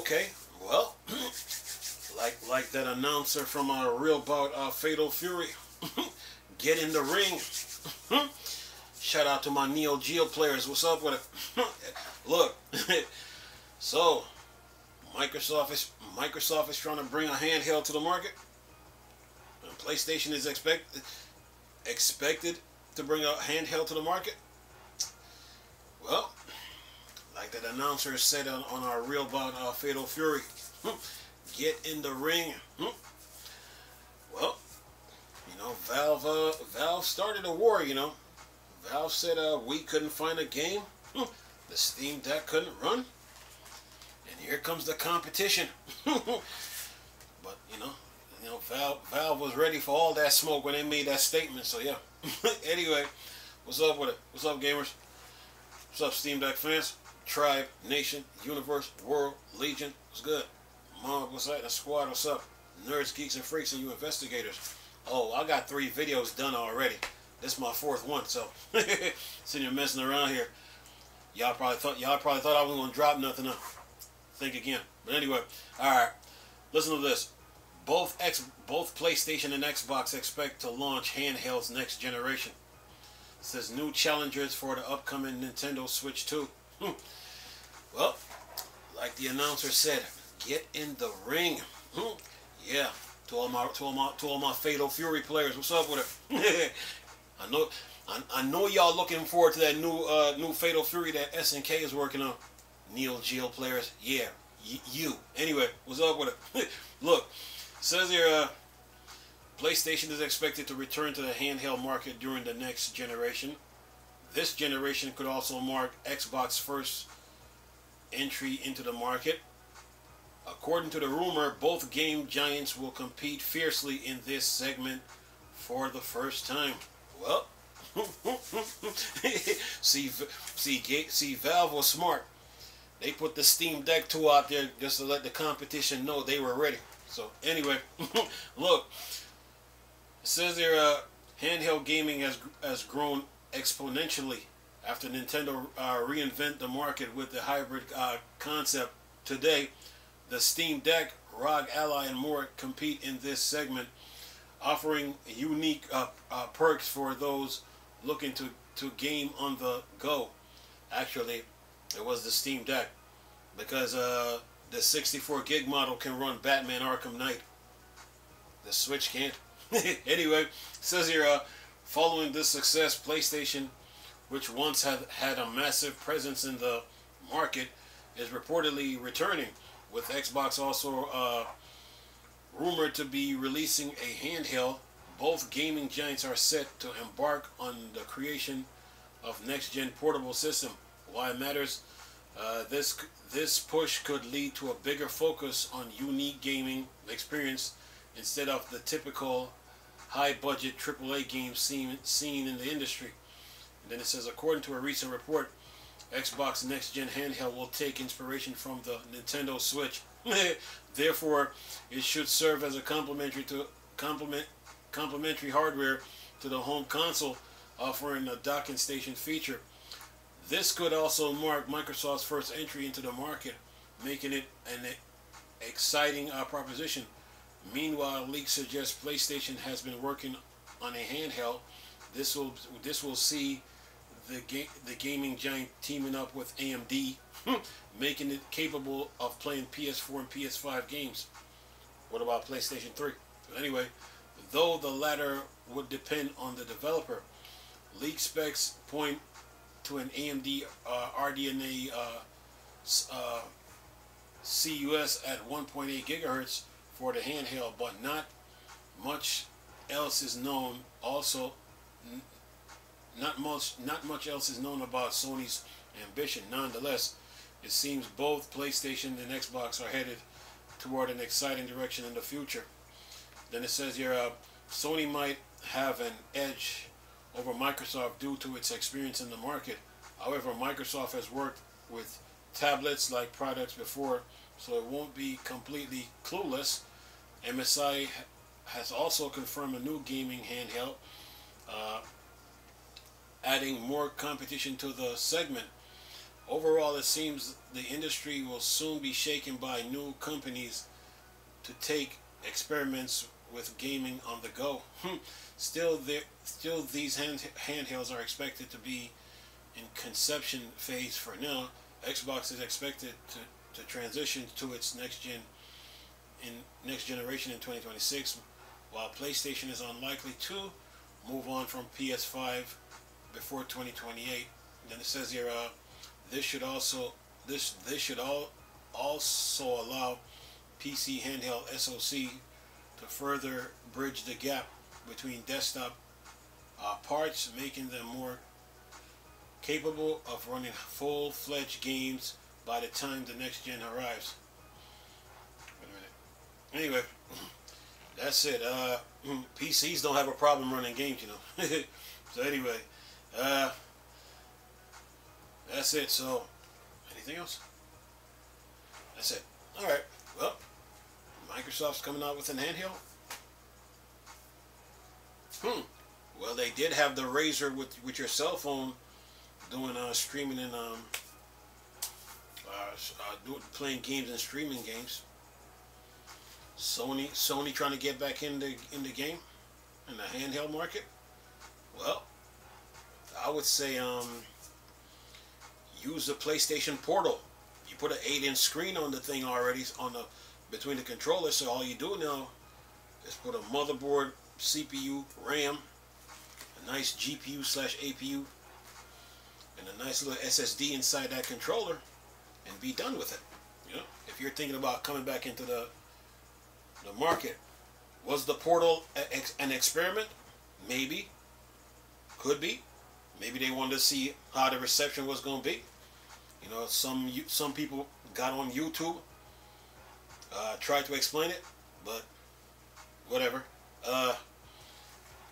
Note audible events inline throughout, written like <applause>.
Okay, well, <clears throat> like like that announcer from our Real Bout uh, Fatal Fury, <laughs> get in the ring. <laughs> Shout out to my Neo Geo players. What's up with it? <laughs> Look, so Microsoft is Microsoft is trying to bring a handheld to the market. And PlayStation is expect expected to bring a handheld to the market. Well, like that announcer said on, on our Real Bout uh, Fatal Fury, get in the ring. Well, you know, Valve uh, Valve started a war. You know, Valve said uh, we couldn't find a game. The Steam Deck couldn't run. And here comes the competition. <laughs> but you know, you know, Valve Valve was ready for all that smoke when they made that statement. So yeah. <laughs> anyway, what's up with it? What's up, gamers? What's up, Steam Deck fans? Tribe, Nation, Universe, World, Legion. What's good? Mom, what's that? The squad, what's up? Nerds, geeks, and freaks, and you investigators. Oh, I got three videos done already. This is my fourth one, so <laughs> sitting here messing around here. Y'all probably thought y'all probably thought I was gonna drop nothing up. Think again. But anyway, alright. Listen to this. Both X both PlayStation and Xbox expect to launch handhelds next generation. It says new challengers for the upcoming Nintendo Switch 2. Hmm. Well, like the announcer said, get in the ring. Hmm. Yeah, to all my to all my to all my Fatal Fury players, what's up with it? <laughs> I know I, I know y'all looking forward to that new uh, new Fatal Fury that SNK is working on. Neo Geo players, yeah, you. Anyway, what's up with it? <laughs> Look, says here, uh, PlayStation is expected to return to the handheld market during the next generation. This generation could also mark Xbox's first entry into the market. According to the rumor, both game giants will compete fiercely in this segment for the first time. Well, <laughs> see, see, see, Valve was smart. They put the Steam Deck 2 out there just to let the competition know they were ready. So anyway, <laughs> look, it says there, uh, handheld gaming has has grown exponentially after Nintendo uh, reinvent the market with the hybrid uh, concept. Today, the Steam Deck, ROG Ally, and more compete in this segment, offering unique uh, uh, perks for those looking to, to game on the go. Actually, it was the Steam Deck because uh, the 64 gig model can run Batman Arkham Knight. The Switch can't. <laughs> anyway, says here, uh, following this success, PlayStation, which once had had a massive presence in the market, is reportedly returning, with Xbox also uh, rumored to be releasing a handheld. Both gaming giants are set to embark on the creation of next-gen portable system. Why it matters? Uh, this this push could lead to a bigger focus on unique gaming experience instead of the typical high-budget AAA games seen seen in the industry. And then it says, according to a recent report, Xbox Next Gen handheld will take inspiration from the Nintendo Switch. <laughs> Therefore, it should serve as a complementary to complement complementary hardware to the home console, offering a docking station feature. This could also mark Microsoft's first entry into the market, making it an exciting uh, proposition. Meanwhile, leaks suggest PlayStation has been working on a handheld. This will this will see the ga the gaming giant teaming up with AMD, <laughs> making it capable of playing PS4 and PS5 games. What about PlayStation 3? Anyway, though the latter would depend on the developer, leak specs point to an AMD uh, RDNA uh, uh, CUS at 1.8 gigahertz for the handheld, but not much else is known. Also, not much not much else is known about Sony's ambition. Nonetheless, it seems both PlayStation and Xbox are headed toward an exciting direction in the future. Then it says here, uh, Sony might have an edge over Microsoft due to its experience in the market. However, Microsoft has worked with tablets like products before, so it won't be completely clueless. MSI has also confirmed a new gaming handheld, uh, adding more competition to the segment. Overall, it seems the industry will soon be shaken by new companies to take experiments with gaming on the go. Hmm. still, there, still these hand, handhelds are expected to be in conception phase for now. Xbox is expected to, to transition to its next gen in next generation in 2026, while PlayStation is unlikely to move on from PS5 before 2028. Then it says here, uh, this should also this this should all also allow PC handheld SoC to further bridge the gap between desktop uh, parts, making them more capable of running full-fledged games by the time the next gen arrives. Anyway, that's it. Uh, <clears throat> PCs don't have a problem running games, you know. <laughs> so anyway, uh, that's it. So, anything else? That's it. All right. Well, Microsoft's coming out with an handheld. Hmm. Well, they did have the Razer with with your cell phone doing uh, streaming and um, uh, uh, playing games and streaming games. Sony Sony trying to get back in the in the game in the handheld market. Well, I would say um, use the PlayStation Portal. You put an 8-inch screen on the thing already on the between the controllers. So all you do now is put a motherboard, CPU, RAM, a nice GPU slash APU, and a nice little SSD inside that controller, and be done with it. You know, if you're thinking about coming back into the the market, was the portal an experiment? Maybe, could be. Maybe they wanted to see how the reception was going to be. You know, some some people got on YouTube, uh, tried to explain it, but whatever. Uh,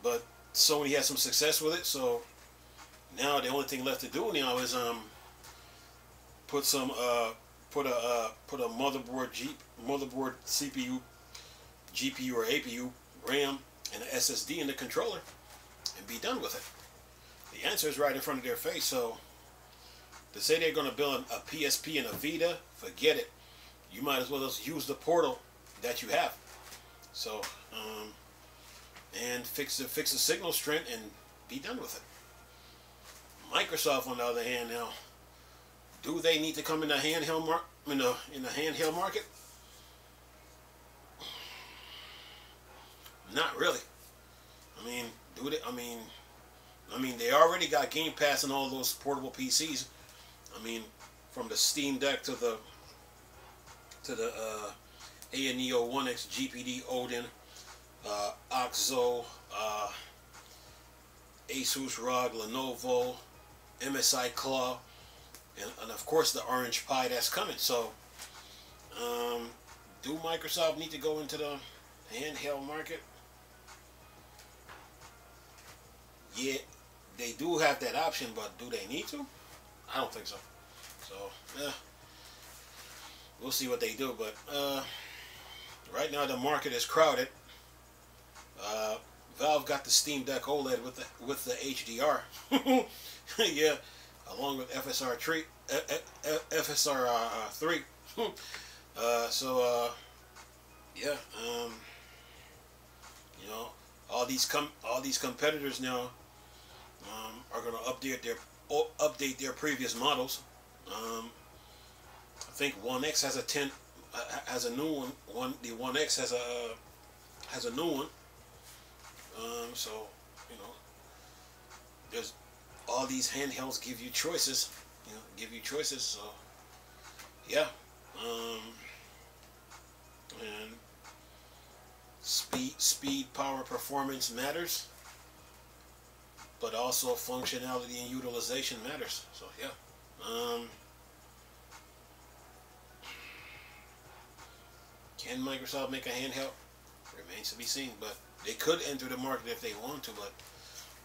but Sony had some success with it, so now the only thing left to do now is um put some uh put a uh, put a motherboard Jeep motherboard CPU, GPU or APU, RAM, and an SSD in the controller, and be done with it. The answer is right in front of their face. So to say they're going to build a PSP and a Vita, forget it. You might as well just use the portal that you have. So um, and fix the fix the signal strength and be done with it. Microsoft, on the other hand, now, do they need to come in the handheld mar- in the in the handheld market? Not really. I mean, do they? I mean, I mean, they already got Game Pass and all those portable PCs. I mean, from the Steam Deck to the to the uh, AYANEO 1X GPD Odin, uh, OXO, uh, Asus ROG, Lenovo, MSI Claw, and, and, of course the Orange Pi that's coming. So, um, do Microsoft need to go into the handheld market? Yeah, they do have that option, but do they need to? I don't think so. So, yeah, we'll see what they do. But uh, right now the market is crowded. Uh, Valve got the Steam Deck OLED with the with the HDR. <laughs> yeah, along with FSR three, FSR uh, three. <laughs> uh, so uh, yeah, um, you know, all these com all these competitors now um, are going to update their update their previous models. Um, I think One X has a ten uh, has a new one. One the One X has a has a new one. Um, so you know, there's all these handhelds give you choices. You know, give you choices. So yeah, um, and speed, speed, power, performance matters but also functionality and utilization matters. So yeah. Um, can Microsoft make a handheld? Remains to be seen, but they could enter the market if they want to, but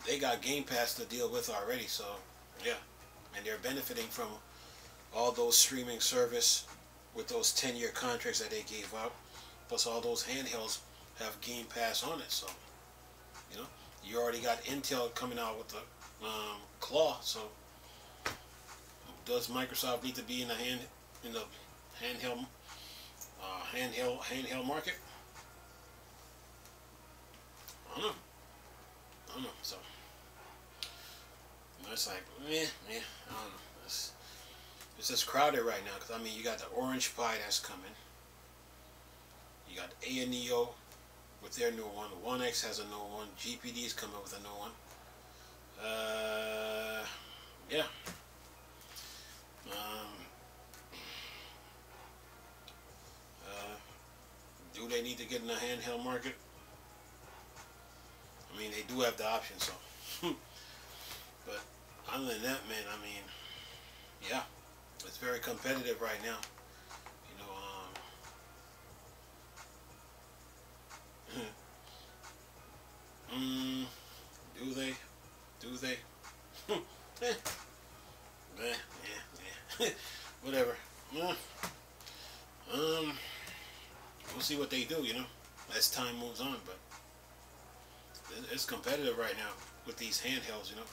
they got Game Pass to deal with already, so yeah. And they're benefiting from all those streaming service with those 10-year contracts that they gave out, plus all those handhelds have Game Pass on it, so, you know you already got Intel coming out with the um, Claw, so does Microsoft need to be in the hand in the handheld uh, handheld handheld market? I don't know. I don't know. So it's like, meh, meh. I don't know. It's, it's just crowded right now because I mean, you got the Orange Pi that's coming. You got a AYANEO with their new one. One X has a new one. GPD's coming with a new one. Uh, yeah. Um, uh, do they need to get in the handheld market? I mean, they do have the option, so. <laughs> but other than that, man, I mean, yeah, it's very competitive right now. Um, mm, do they? Do they? eh. Eh, yeah. <laughs> Whatever. Yeah. Um, we'll see what they do, you know, as time moves on, but it's competitive right now with these handhelds, you know.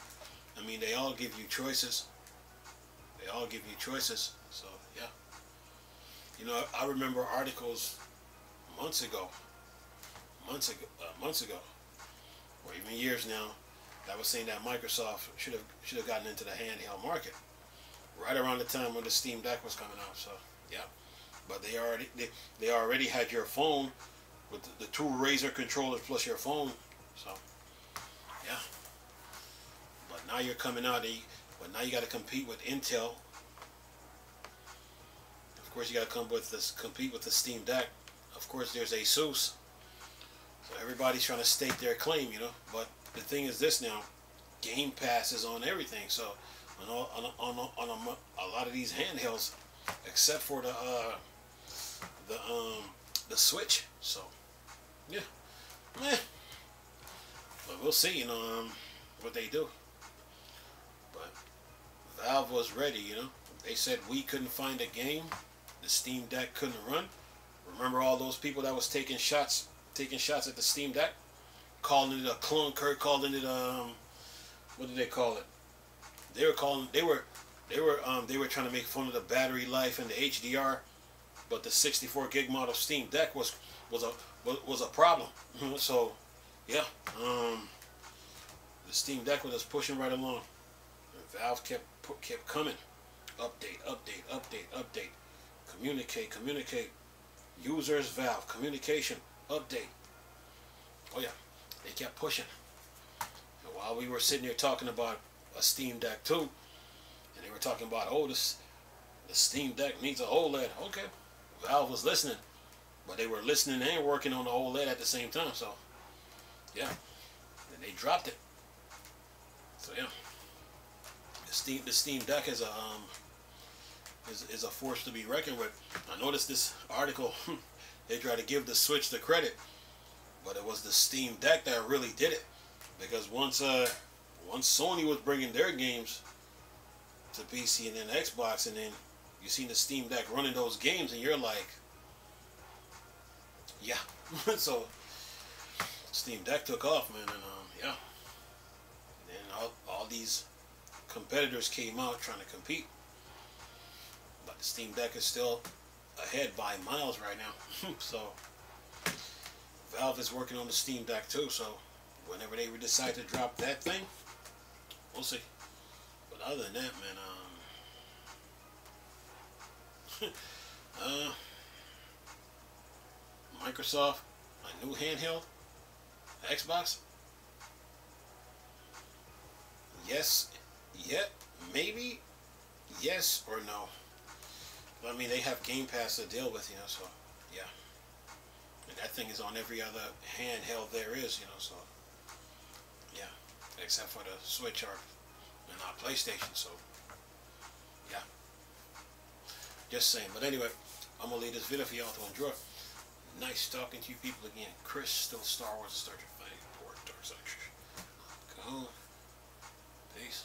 I mean, they all give you choices. They all give you choices. So, yeah. You know, I, remember articles months ago, months ago, uh, months ago, or even years now, that was saying that Microsoft should have should have gotten into the handheld market right around the time when the Steam Deck was coming out. So, yeah. But they already they, they already had your phone with the, the two Razer controllers plus your phone so, yeah. But now you're coming out, but now you got to compete with Intel. Of course, you got to come with this, compete with the Steam Deck. Of course, there's ASUS. So everybody's trying to stake their claim, you know. But the thing is this now, Game Pass is on everything. So on all, on on, on a, a, lot of these handhelds, except for the uh, the um the Switch. So yeah, meh. But we'll see, you know, um, what they do. But Valve was ready, you know. They said we couldn't find a game. The Steam Deck couldn't run. Remember all those people that was taking shots, taking shots at the Steam Deck, calling it a clone. Calling it um, what did they call it? They were calling. They were, they were um, they were trying to make fun of the battery life and the HDR, but the 64 gig model Steam Deck was was a was, a problem. <laughs> so yeah, um, the Steam Deck was pushing right along. And Valve kept kept coming. Update, update, update, update. Communicate, communicate. Users, Valve, communication, update. Oh yeah, they kept pushing. And while we were sitting here talking about a Steam Deck 2, and they were talking about, oh, this, the Steam Deck needs a OLED. Okay, Valve was listening, but they were listening and working on the OLED at the same time, so yeah. And they dropped it. So yeah. The Steam the Steam Deck is a um is, is a force to be reckoned with. I noticed this article <laughs> they try to give the Switch the credit, but it was the Steam Deck that really did it. Because once uh once Sony was bringing their games to PC and then Xbox, and then you seen the Steam Deck running those games, and you're like, yeah. <laughs> so Steam Deck took off, man, and um, yeah. And then all, all these competitors came out trying to compete. But the Steam Deck is still ahead by miles right now. <laughs> so Valve is working on the Steam Deck too, so whenever they decide to drop that thing, we'll see. But other than that, man, um, <laughs> uh, Microsoft, a new handheld, Xbox? Yes, yet, maybe, yes or no. I mean, they have Game Pass to deal with, you know, so, yeah. And that thing is on every other handheld there is, you know, so, yeah. Except for the Switch or, not PlayStation, so, yeah. Just saying. But anyway, I'm to leave this video for y'all to enjoy. Nice talking to you people again. Chris, still Star Wars Star Trek fan. Poor Dark Side. Home. Peace.